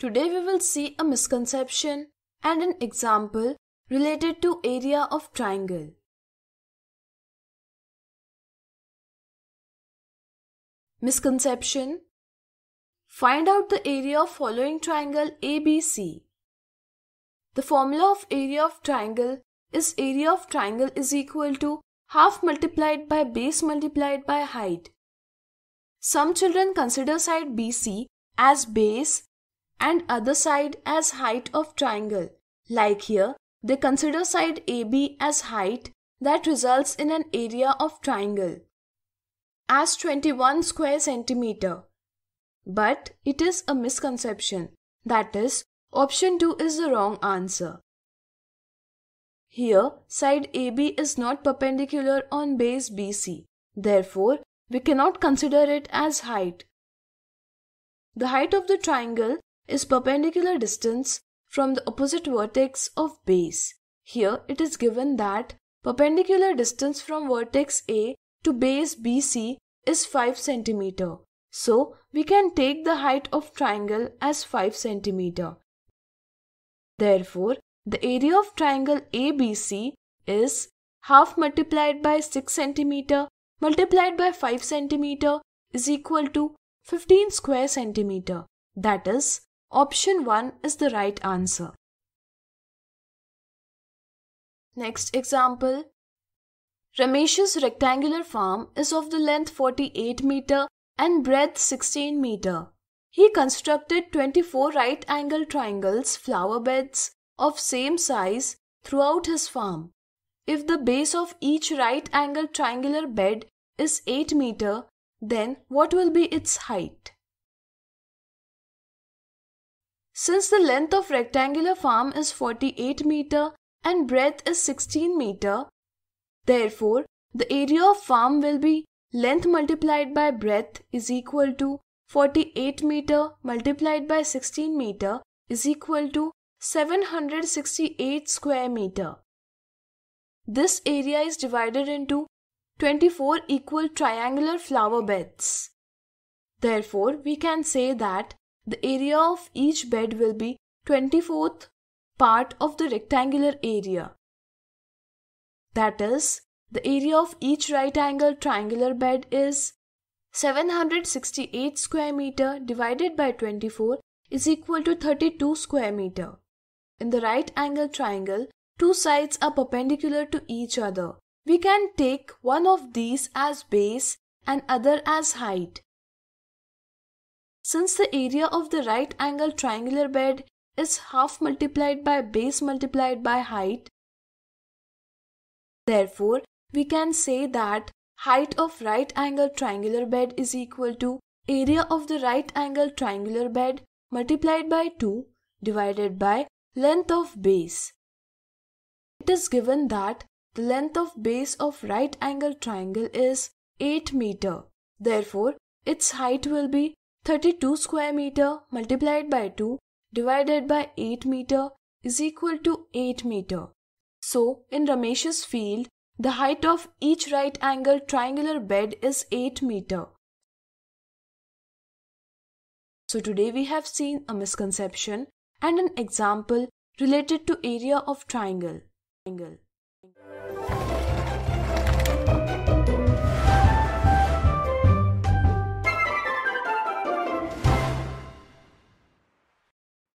Today we will see a misconception and an example related to area of triangle. Misconception Find out the area of following triangle ABC. The formula of area of triangle is area of triangle is equal to half multiplied by base multiplied by height. Some children consider side BC as base and other side as height of triangle. Like here, they consider side AB as height that results in an area of triangle as 21 square centimeter. But it is a misconception. That is, option 2 is the wrong answer. Here, side AB is not perpendicular on base BC. Therefore, we cannot consider it as height. The height of the triangle is perpendicular distance from the opposite vertex of base. Here it is given that perpendicular distance from vertex A to base BC is 5 cm. So we can take the height of triangle as 5 cm. Therefore, the area of triangle ABC is half multiplied by 6 cm multiplied by 5 cm is equal to 15 square centimeter. That is, option 1 is the right answer. Next example. Ramesh's rectangular farm is of the length 48 meter and breadth 16 meter. He constructed 24 right angle triangles flower beds of same size throughout his farm. If the base of each right angle triangular bed is 8 meter, then what will be its height? Since the length of rectangular farm is 48 meter and breadth is 16 meter, therefore the area of farm will be length multiplied by breadth is equal to 48 meter multiplied by 16 meter is equal to 768 square meter. This area is divided into 24 equal triangular flower beds. Therefore, we can say that the area of each bed will be 24th part of the rectangular area. That is, the area of each right angle triangular bed is 768 square meter divided by 24 is equal to 32 square meter. In the right angle triangle, two sides are perpendicular to each other. We can take one of these as base and other as height. Since the area of the right angle triangular bed is half multiplied by base multiplied by height, therefore we can say that height of right angle triangular bed is equal to area of the right angle triangular bed multiplied by 2 divided by Length of base. It is given that the length of base of right angle triangle is 8 meter. Therefore, its height will be 32 square meter multiplied by 2 divided by 8 meter is equal to 8 meter. So, in Ramesh's field, the height of each right angle triangular bed is 8 meter. So today we have seen a misconception and an example related to area of triangle. triangle.